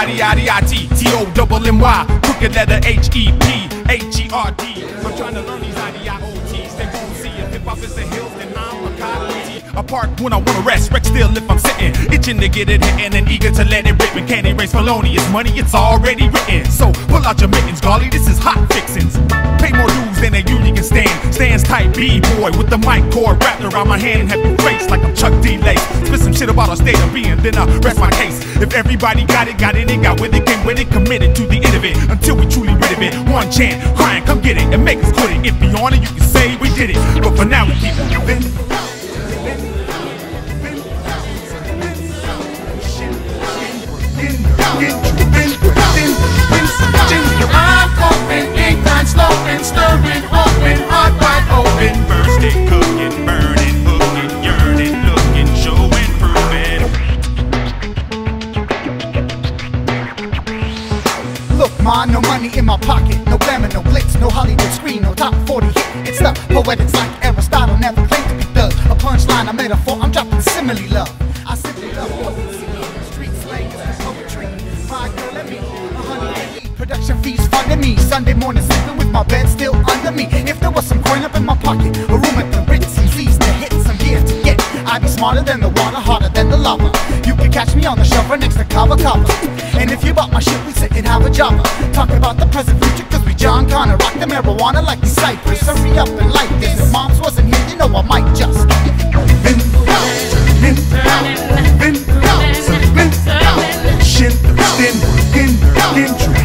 C-I-D-I-T, T-O-double-M-Y, crooked letter H-E-P, H-E-R-D. I'm trying to learn these I-D-I-O-Ts. They won't see if hip-hop is the hills, then I'm a coyote. park when I wanna rest, wreck still if I'm sitting. Itching to get it hitting and eager to let it rip. And candy race felonious money, it's already written. So pull out your mittens, golly, this is hot fixins'. Pay more dues than a union can stand. Stands tight, B-boy, with the mic cord wrapped around my hand and have you shit about our state of being, then I rest my case. If everybody got it, got it, and got with it, came with it, committed to the end of it. Until we truly rid of it. One chant, crying, come get it, and make us quit it. If you on it, you can say we did it. But for now, we keep moving. I'm Look, ma, no money in my pocket, no glamour, no glitz, no Hollywood screen, no top 40 hit. It's the poetics like Aristotle never claimed to be thug. A punchline, a metaphor, I'm dropping simile love. I simply love street slang is poetry. My girl and me, a honey. Production fees funding me. Sunday morning sleeping with my bed still under me. If there was some coin up in my pocket, a room at the I'd be smarter than the water, harder than the lava. You can catch me on the shelf right next to Kava Kava. And if you bought my shit, we sit and have a java. Talk about the present future, cause we John Connor. Rock the marijuana like we Cypress. Hurry up and light this. If moms wasn't here, you know I might just. Been been been been thin, in, in, true.